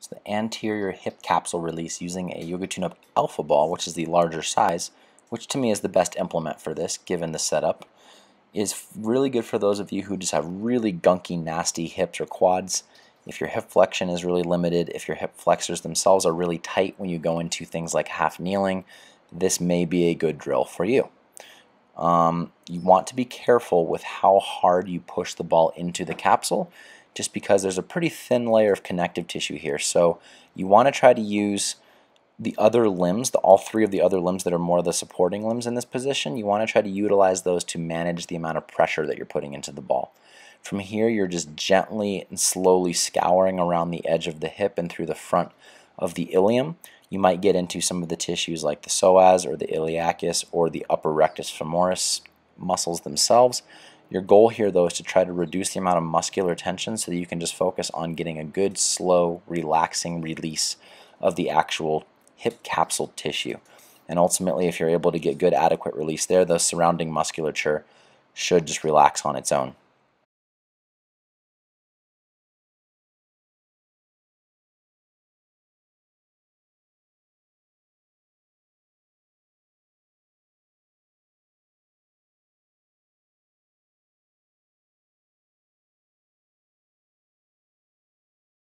So the anterior hip capsule release using a Yoga Tune Up Alpha Ball, which is the larger size, which to me is the best implement for this given the setup, is really good for those of you who just have really gunky, nasty hips or quads. If your hip flexion is really limited, if your hip flexors themselves are really tight when you go into things like half kneeling, this may be a good drill for you. Um, you want to be careful with how hard you push the ball into the capsule just because there's a pretty thin layer of connective tissue here. So you want to try to use the other limbs, the, all three of the other limbs that are more of the supporting limbs in this position, you want to try to utilize those to manage the amount of pressure that you're putting into the ball. From here, you're just gently and slowly scouring around the edge of the hip and through the front of the ilium. You might get into some of the tissues like the psoas or the iliacus or the upper rectus femoris muscles themselves. Your goal here, though, is to try to reduce the amount of muscular tension so that you can just focus on getting a good, slow, relaxing release of the actual hip capsule tissue. And ultimately, if you're able to get good, adequate release there, the surrounding musculature should just relax on its own.